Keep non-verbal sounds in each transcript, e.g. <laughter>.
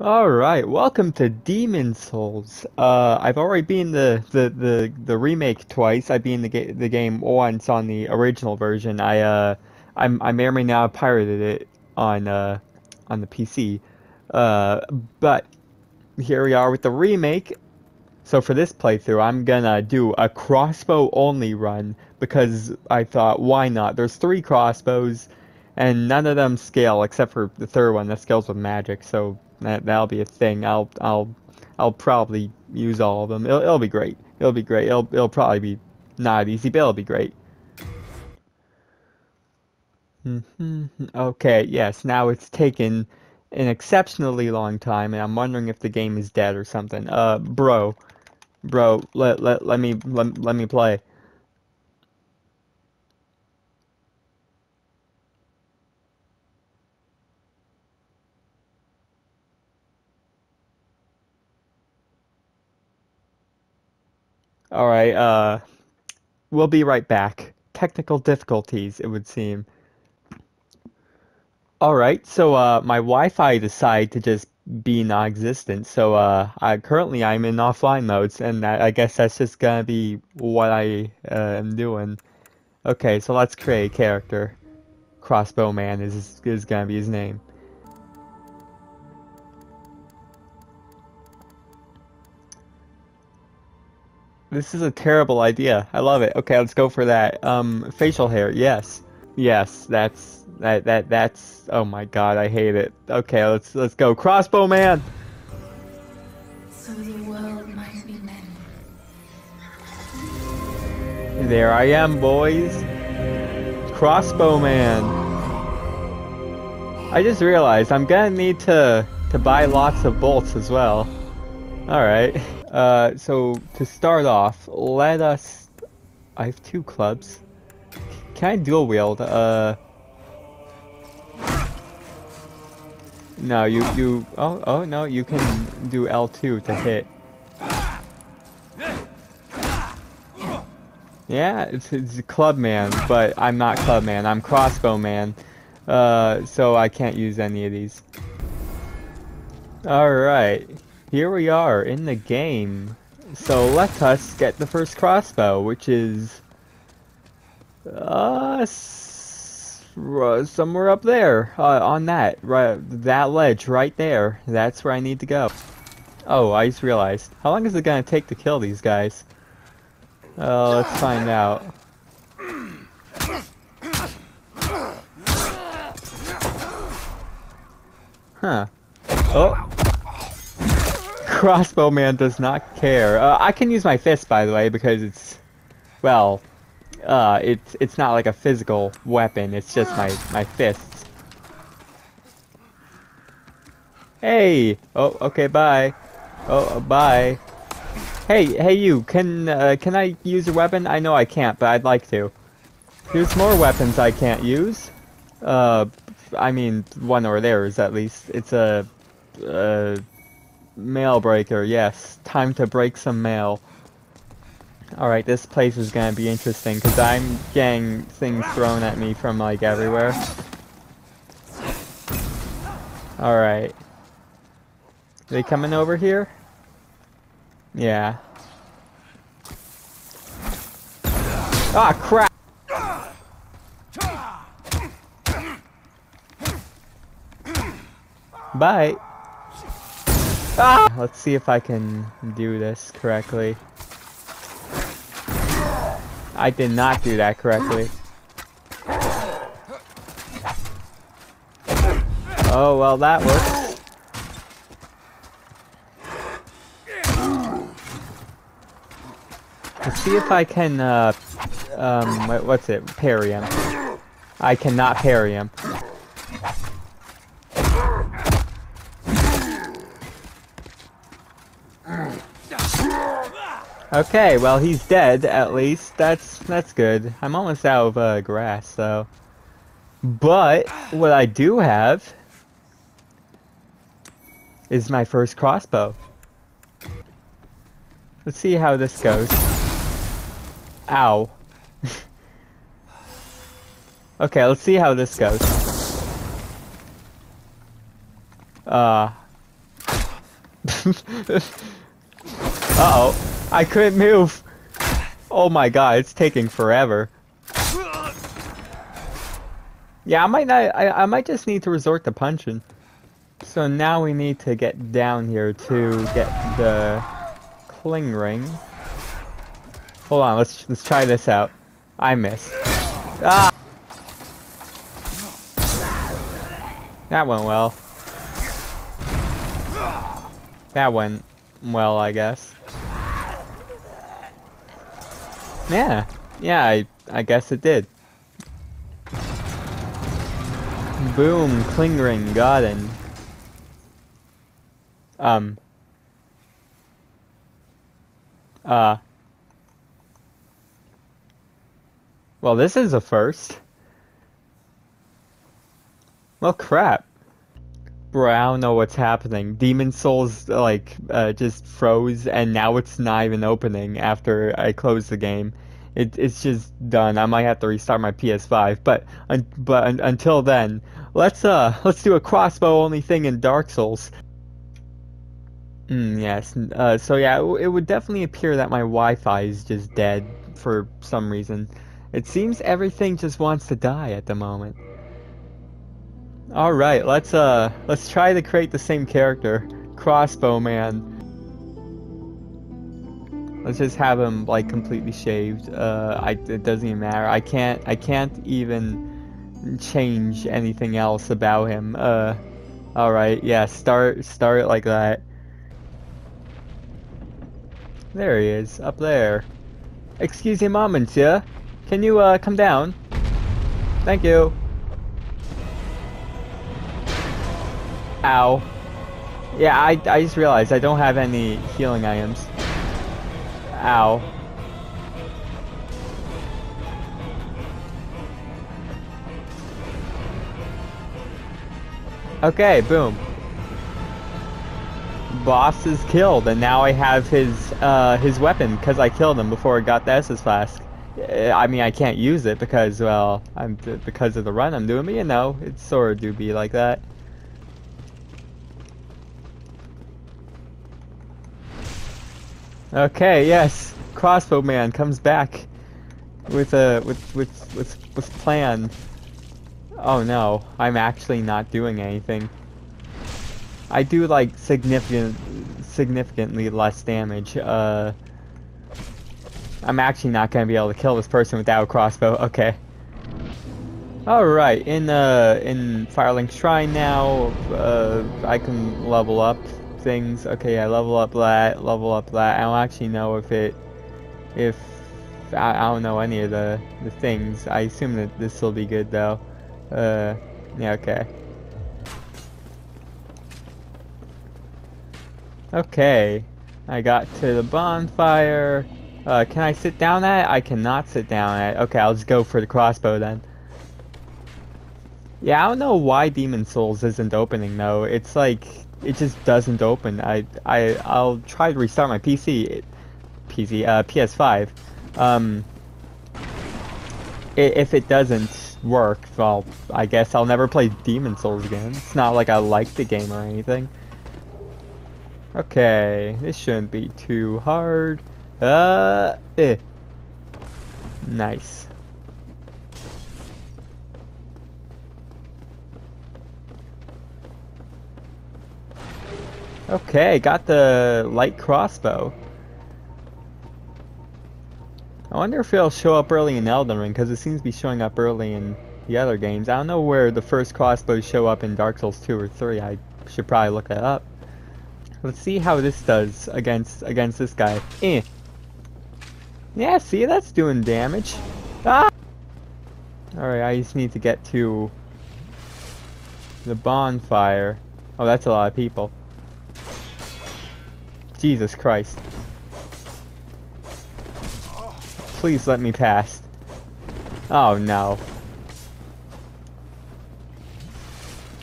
Alright, welcome to Demon Souls. Uh, I've already been the, the, the, the remake twice. I've been the, ga the game once on the original version. I, uh, I'm, I may or may not have pirated it on, uh, on the PC. Uh, but here we are with the remake. So for this playthrough, I'm gonna do a crossbow only run because I thought, why not? There's three crossbows, and none of them scale except for the third one that scales with magic. So that that'll be a thing. I'll I'll I'll probably use all of them. It'll it'll be great. It'll be great. It'll it'll probably be not easy, but it'll be great. hmm Okay, yes. Now it's taken an exceptionally long time, and I'm wondering if the game is dead or something. Uh, bro, bro, let let let me let, let me play. All right. Uh, we'll be right back. Technical difficulties, it would seem. All right, so uh, my Wi-Fi decided to just be non-existent. So uh, I currently I'm in offline modes, and I, I guess that's just gonna be what I uh, am doing. Okay, so let's create a character. Crossbowman is is gonna be his name. This is a terrible idea. I love it. Okay, let's go for that. Um, facial hair. Yes, yes. That's that that that's. Oh my God, I hate it. Okay, let's let's go. Crossbowman. So the world might be mended. There I am, boys. Crossbow man. I just realized I'm gonna need to to buy lots of bolts as well. All right. <laughs> Uh, so to start off, let us. I have two clubs. Can I dual wield? Uh. No, you you. Oh oh no, you can do L2 to hit. Yeah, it's it's club man, but I'm not club man. I'm Crossbowman. Uh, so I can't use any of these. All right. Here we are in the game. So let us get the first crossbow, which is uh somewhere up there uh, on that right that ledge right there. That's where I need to go. Oh, I just realized. How long is it gonna take to kill these guys? Uh, let's find out. Huh. Oh crossbowman does not care. Uh, I can use my fist, by the way, because it's, well, uh, it's it's not like a physical weapon. It's just my my fists. Hey. Oh, okay. Bye. Oh, bye. Hey, hey, you. Can uh, can I use a weapon? I know I can't, but I'd like to. Here's more weapons I can't use. Uh, I mean, one or theirs at least. It's a, uh. Mail breaker, yes. Time to break some mail. Alright, this place is gonna be interesting, because I'm getting things thrown at me from, like, everywhere. Alright. They coming over here? Yeah. Ah, crap! Bye! Ah! Let's see if I can do this correctly. I did not do that correctly. Oh, well, that works. Let's see if I can, uh, um, what's it? Parry him. I cannot parry him. Okay, well he's dead at least. That's that's good. I'm almost out of uh, grass, so. But what I do have is my first crossbow. Let's see how this goes. Ow. <laughs> okay, let's see how this goes. Uh, <laughs> Uh-oh. I couldn't move. Oh my god, it's taking forever. Yeah, I might not, I, I might just need to resort to punching. So now we need to get down here to get the cling ring. Hold on, let's let's try this out. I missed. Ah! That went well. That went well, I guess. Yeah, yeah, I I guess it did. Boom, cling ring, got. Um. Uh. Well, this is a first. Well, crap. Bro, I don't know what's happening. Demon Souls, like, uh, just froze, and now it's not even opening after I close the game. It, it's just done. I might have to restart my PS5, but un but un until then, let's uh <laughs> let's do a crossbow only thing in Dark Souls. Mm, yes. Uh, so yeah, it, it would definitely appear that my Wi-Fi is just dead for some reason. It seems everything just wants to die at the moment. All right, let's uh let's try to create the same character, Crossbow Man. Let's just have him like completely shaved. Uh, I it doesn't even matter. I can't I can't even change anything else about him. Uh, all right, yeah, start start it like that. There he is, up there. Excuse me, moment, yeah? Can you uh come down? Thank you. Ow. Yeah, I, I just realized I don't have any healing items. Ow. Okay, boom. Boss is killed, and now I have his uh, his weapon because I killed him before I got the Estus Flask. Uh, I mean, I can't use it because, well, I'm because of the run I'm doing, but you know, it sort of do be like that. Okay, yes, Crossbow Man comes back with a with with with with plan. Oh no, I'm actually not doing anything. I do like significant significantly less damage. Uh, I'm actually not gonna be able to kill this person without a crossbow. Okay. All right, in uh in Firelink Shrine now, uh, I can level up things. Okay, I level up that, level up that. I don't actually know if it, if, I, I don't know any of the, the things. I assume that this will be good though. Uh, yeah, okay. Okay, I got to the bonfire. Uh, can I sit down at I cannot sit down at Okay, I'll just go for the crossbow then. Yeah, I don't know why Demon Souls isn't opening though. It's like it just doesn't open. I I I'll try to restart my PC, PC uh PS5. Um, if it doesn't work, well, I guess I'll never play Demon Souls again. It's not like I like the game or anything. Okay, this shouldn't be too hard. Uh, eh. Nice. Okay, got the light crossbow. I wonder if it'll show up early in Elden Ring, because it seems to be showing up early in the other games. I don't know where the first crossbows show up in Dark Souls 2 or 3. I should probably look that up. Let's see how this does against against this guy. Eh. Yeah, see, that's doing damage. Ah! Alright, I just need to get to the bonfire. Oh, that's a lot of people. Jesus Christ. Please let me pass. Oh no.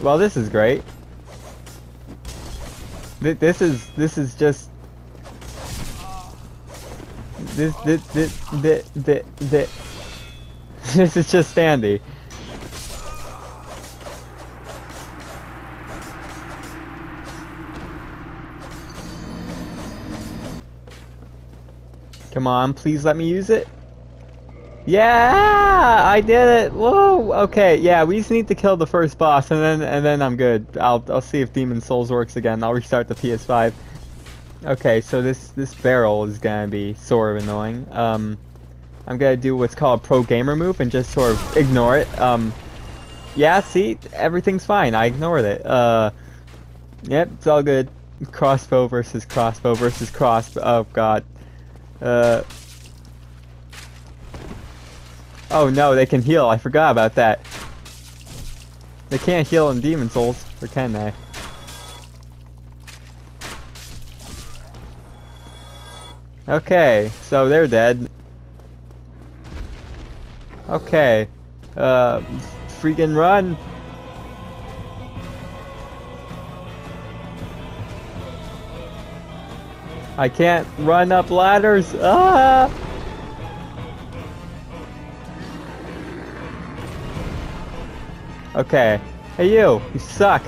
Well, this is great. Th this is this is just this this this this this, this, <laughs> this is just Sandy. Come on, please let me use it. Yeah, I did it. Whoa. Okay, yeah, we just need to kill the first boss, and then and then I'm good. I'll I'll see if Demon Souls works again. I'll restart the PS5. Okay, so this this barrel is gonna be sort of annoying. Um, I'm gonna do what's called a pro gamer move and just sort of ignore it. Um, yeah, see, everything's fine. I ignored it. Uh, yep, it's all good. Crossbow versus crossbow versus cross. Oh god. Uh. Oh no, they can heal. I forgot about that. They can't heal in Demon Souls, or can they? Okay, so they're dead. Okay. Uh, freaking run! I can't run up ladders. Ah! Okay. Hey you, you suck.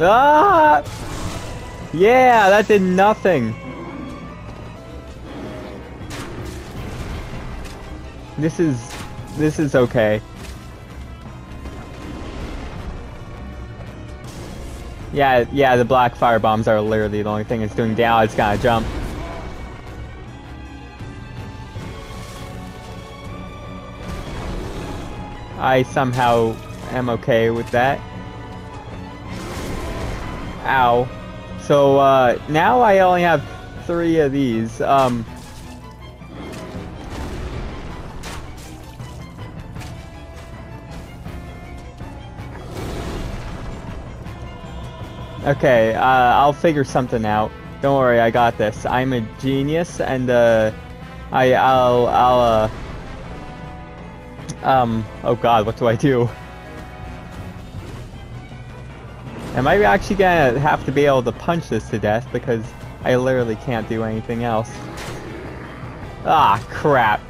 Ah! Yeah, that did nothing. This is this is okay. Yeah, yeah, the black fire bombs are literally the only thing it's doing now. It's gonna jump. I somehow am okay with that. Ow. So, uh, now I only have three of these. Um, Okay, uh, I'll figure something out. Don't worry, I got this. I'm a genius, and uh, I, I'll, I'll, uh, um, oh god, what do I do? Am I actually gonna have to be able to punch this to death because I literally can't do anything else? Ah, crap.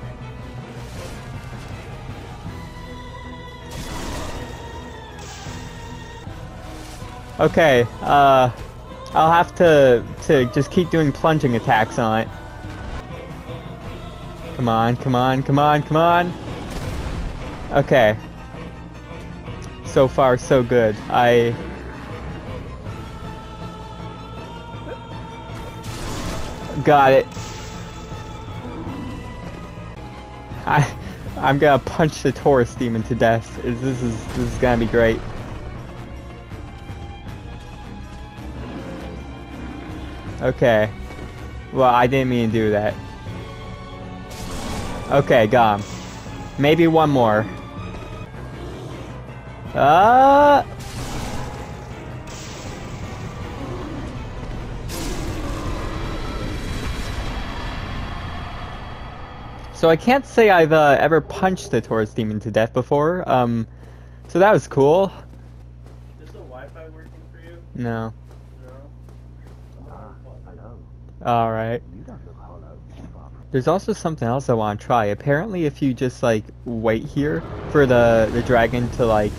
Okay, uh, I'll have to, to just keep doing plunging attacks on it. Come on, come on, come on, come on! Okay. So far, so good. I... Got it. I... I'm gonna punch the Taurus demon to death. This is this is gonna be great. Okay. Well, I didn't mean to do that. Okay, gone. Maybe one more. Uh So I can't say I've uh, ever punched the Taurus demon to death before. Um, so that was cool. Is the Wi-Fi working for you? No. Alright. There's also something else I want to try. Apparently if you just like wait here for the the dragon to like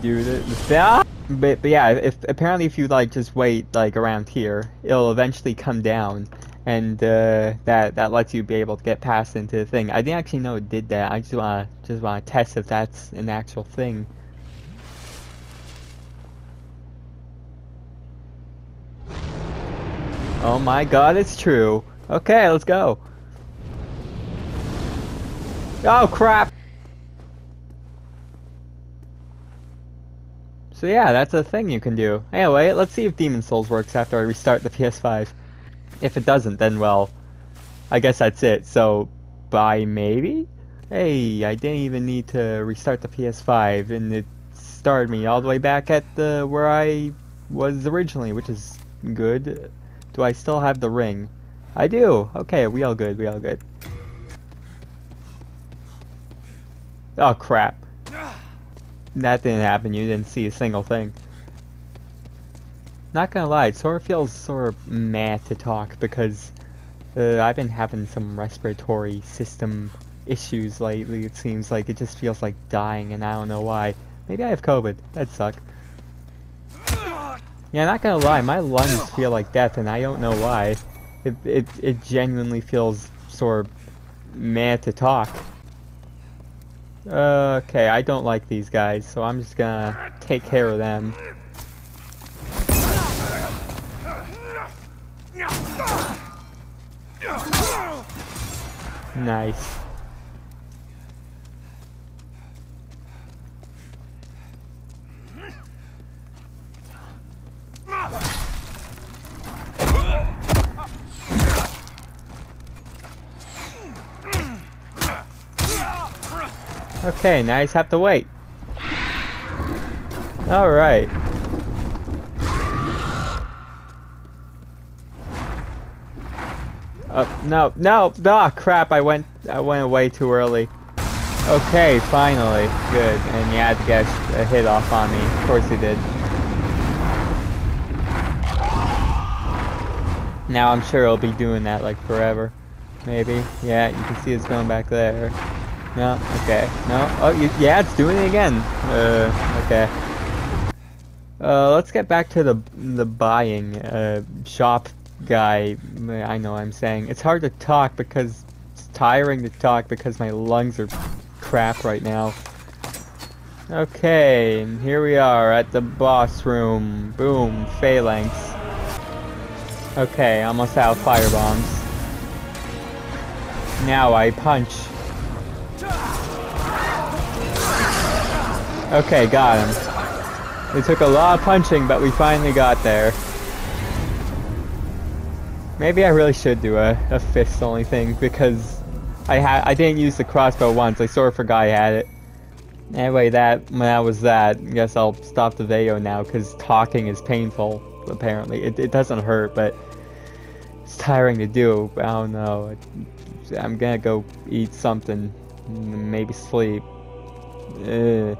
do the, ah! but, but yeah, if apparently if you like just wait like around here, it'll eventually come down and uh, that that lets you be able to get past into the thing. I didn't actually know it did that. I just wanna just wanna test if that's an actual thing. Oh my god, it's true. Okay, let's go. Oh crap! So yeah, that's a thing you can do. Anyway, let's see if Demon Souls works after I restart the PS5. If it doesn't, then well, I guess that's it. So, bye maybe? Hey, I didn't even need to restart the PS5, and it started me all the way back at the where I was originally, which is good. Do I still have the ring? I do. Okay, we all good. We all good. Oh crap. That didn't happen. You didn't see a single thing. Not gonna lie, it sort of feels sort of mad to talk because uh, I've been having some respiratory system issues lately. It seems like it just feels like dying, and I don't know why. Maybe I have COVID. That'd suck. Yeah, not gonna lie, my lungs feel like death, and I don't know why. It it it genuinely feels sort of mad to talk. Okay, I don't like these guys, so I'm just gonna take care of them. Nice. Okay, now I just have to wait. Alright. Uh, no, no, ah, crap, I went, I went away too early. Okay, finally, good, and you had to get a hit off on me, of course he did. Now I'm sure he'll be doing that like forever, maybe, yeah, you can see it's going back there. No, okay, no, oh, you, yeah, it's doing it again, uh, okay. Uh, let's get back to the, the buying, uh, shop guy, I know I'm saying. It's hard to talk because it's tiring to talk because my lungs are crap right now. Okay, and here we are at the boss room. Boom, phalanx. Okay, almost out of fire bombs. Now I punch. Okay, got him. It took a lot of punching, but we finally got there. Maybe I really should do a, a fist only thing because I had I didn't use the crossbow once. I sort of forgot I had it. Anyway, that that was that. I guess I'll stop the video now because talking is painful. Apparently, it it doesn't hurt, but it's tiring to do. I don't know. I'm gonna go eat something, maybe sleep. Ugh.